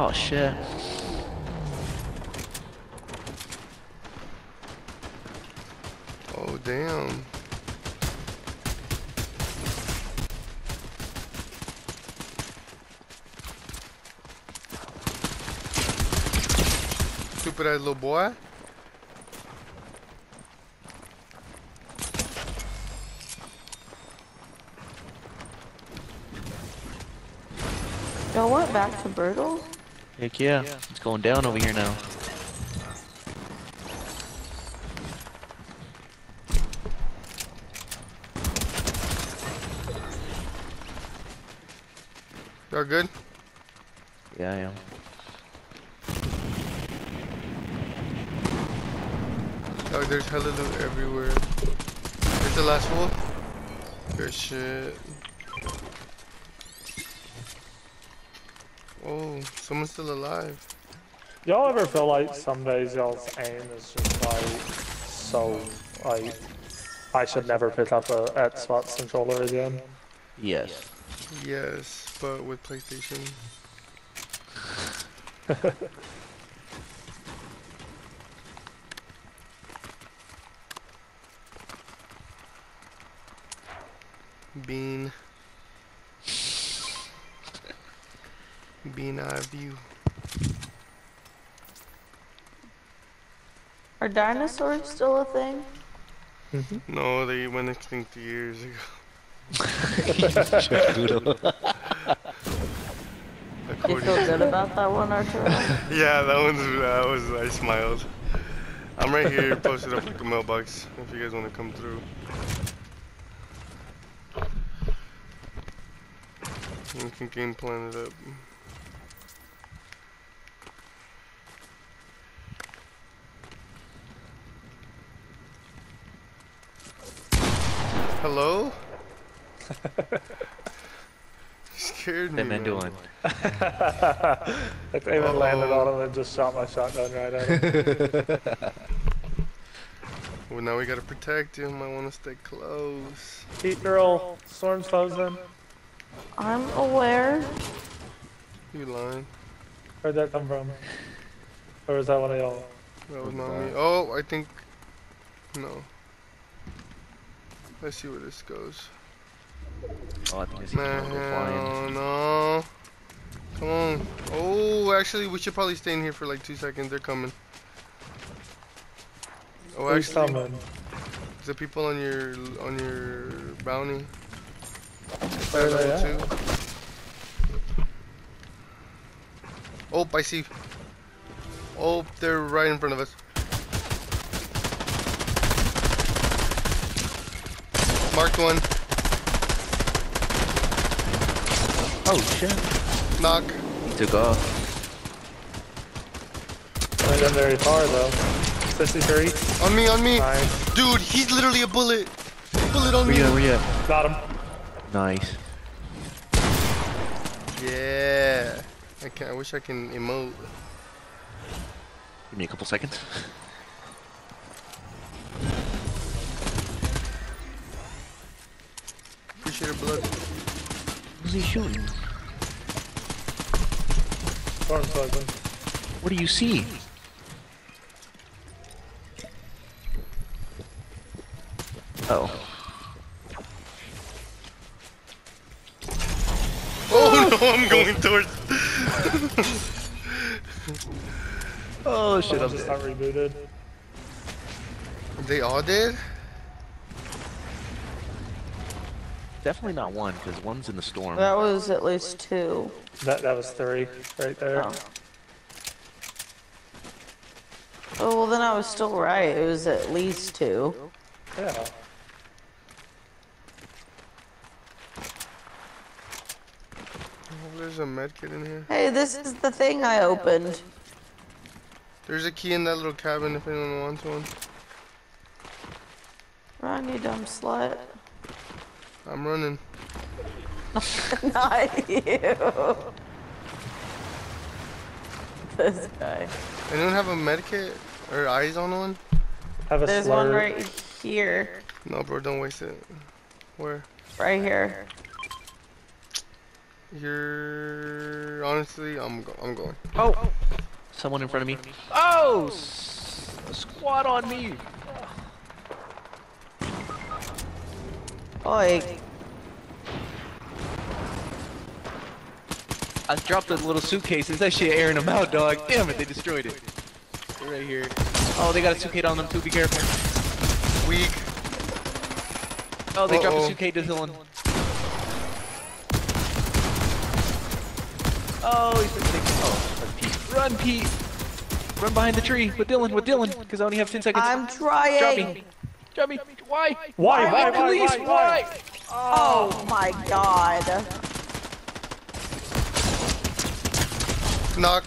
Oh shit. Oh damn. Stupid ass little boy. Y'all went back to Brutal? Heck yeah. It's going down over here now. Y'all good? Yeah, I am. Oh, there's hella loot everywhere. Here's the last one. Good shit. Oh, someone's still alive. Y'all ever feel like some days y'all's aim is just like so like I should never pick up a Xbox controller again? Yes. Yes, but with PlayStation. Bean. Bean eye view. Are dinosaurs still a thing? Mm-hmm. No, they went extinct years ago. You According feel good about that one, Arturo? Yeah, that one's that was I smiled. I'm right here, posted up like a mailbox if you guys want to come through. We can game plan it up. Hello? scared me. What man doing? Like they even landed on him and just shot my shotgun right at him. Well, now we gotta protect him. I want to stay close. Heat girl, storm's closing. I'm aware. You lying? Where'd that come from? Or was that one of y'all? That was not me. Oh, I think. No. Let's see where this goes. Oh, I think I see someone go flying. Man, no. Come on. Oh, actually, we should probably stay in here for like two seconds. They're coming. Oh, Who's actually, coming? the people on your on your bounty. Where are they two. Oh, I see. Oh, they're right in front of us. Marked one. Oh shit. Knock. He took off. Ain't been very far though. 53. On me, on me. Nice. Dude, he's literally a bullet. Bullet on Where me. you at? Where you at? Got him. Nice. Yeah. I can I wish I can emote. Give me a couple seconds. Appreciate your blood. Who's he shooting? Storm's closing. What do you see? Oh. Oh no, I'm going towards. Oh shit, Someone I'm just dead. rebooted. They all did? Definitely not one, because one's in the storm. That was at least two. That that was three right there. Oh. Oh, well then I was still right. It was at least two. Yeah. Oh, there's a medkit in here. Hey, this is the thing I opened. There's a key in that little cabin if anyone wants one. Run, you dumb slut. I'm running. Not you. This guy. Anyone have a medkit or eyes on one? Have a There's slur. one right here. No, bro, don't waste it. Where? Right here. You're honestly, I'm go I'm going. Oh! Someone in front of me. Oh! s- A squad on me! Oi. I dropped a little suitcase. It's that shit airing them out, dog. Damn it, they destroyed it. They're right here. Oh, they got a suitcase on them too. Be careful. Weak. Oh, they dropped a suitcase to Dylan. Oh, he's been taken. Oh, run, Pete. Run, Pete. Run behind the tree with Dylan. With Dylan, because I only have 10 seconds. I'm Drop trying. me. Drop me. Why? Why, why, why, Police, why, why? Oh my god. Knock.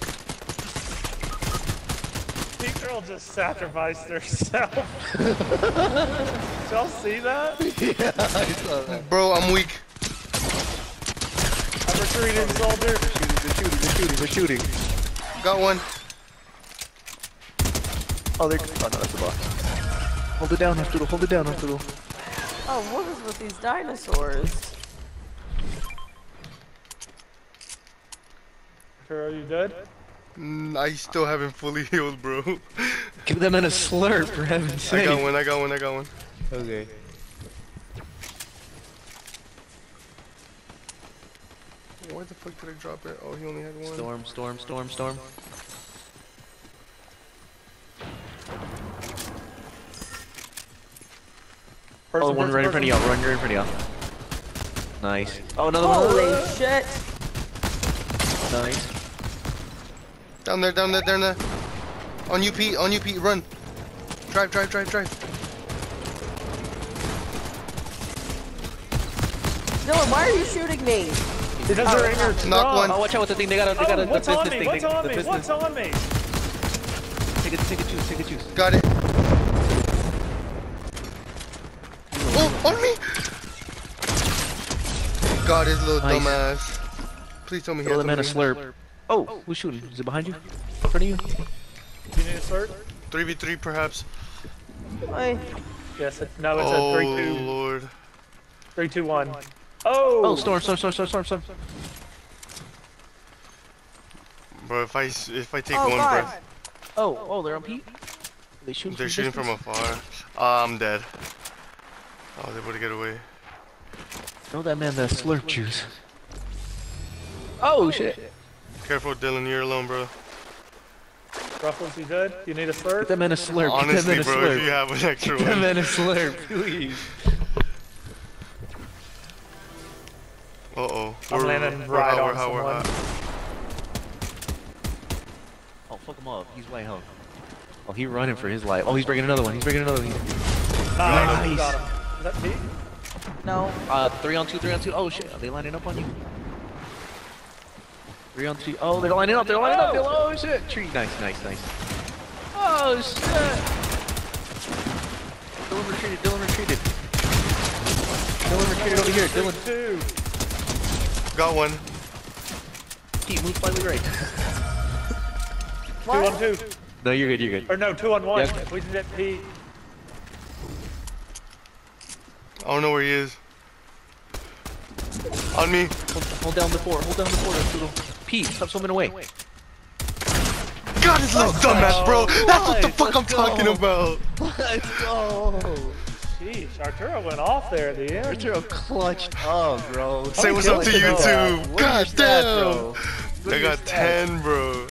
Pete girl just sacrificed herself. Did y'all see that? Yeah. Bro, I'm weak. I'm retreating, soldier. They're shooting. They're shooting. They're shooting. Got one. Oh, they're. Oh, no, that's the boss. Hold it down, Arturo. Hold it down, Arturo. Oh, what is with these dinosaurs? Arturo, you dead? Mm, I still haven't fully healed, bro. Give them in a slurp, for heaven's sake. I sake. got one. I got one. I got one. Okay. Where the fuck did I drop it? Oh, he only had one. Storm, storm, storm, storm. Person, Oh, one person, right in front of y'all. Run right in front of y'all. Nice. Oh, another Holy one. Holy shit. Nice. Down there, down there, down there. On you, Pete. On you, Pete. Run. Drive, drive, drive, drive. Dylan, why are you shooting me? Because they're in your Knock trunk. one. Oh, watch out with the thing. They got a, they got a, Oh, the what's business on me? thing. What's they, on me? What's on me? Take a, take a juice. Take a juice. Got it. Oh, on me. God, his little Nice. dumbass. Please tell me he Throw has the man a somebody. slurp. Oh, who's shooting? Is it behind you? In front of you? You need a cert? 3v3 perhaps. Oi. Yes. It, no, it's Oh, a three, two, Oh, lord. three, two, one. Oh. Oh, storm, storm, storm, storm, storm, storm. Bro, if I, s- if I take Oh one god. breath, Oh, oh, they're on Pete? They shooting they're from shooting from afar. Uh, I'm dead. Oh, they able to get away. Throw that man the slurp juice. Oh, oh shit. Careful, Dylan, you're alone, bro. Ruffles, you good? You need a slurp? Get cert? that man a slurp. Get that Honestly, man a bro, if you have an extra Get that one. man a slurp, please. Uh-oh. I'm We're- landing we're right hot, we're on hot, we're someone. hot. Oh, fuck him up. He's way home. Oh, he running for his life. Oh, he's bringing another one. He's bringing another one. Nice. Nice. Got him. Is that Pete? No. Uh, three on two, three on two. Oh, shit. Are they lining up on you? Three on two. Oh, they're lining up. They're lining up. They're, oh, shit. Tree. Nice, nice, nice. Oh, shit. Dylan retreated. Dylan retreated. Dylan retreated over here. Dylan. Two. Got one. Pete, move slightly right. Two on two. No, you're good. You're good. Or no, two on one. Yeah. We did it, Pete. I don't know where he is. On me. Hold, hold down the fort. Hold down the fort. Arturo. Pete, stop swimming away. God, his little dumbass, bro. That's what the Nice, fuck I'm let's talking about. Let's go. Sheesh, Arturo went off there at the end. Arturo clutched up, bro. Say what's up to killing you too. What are your God stats, damn. bro? I got stats? 10, bro.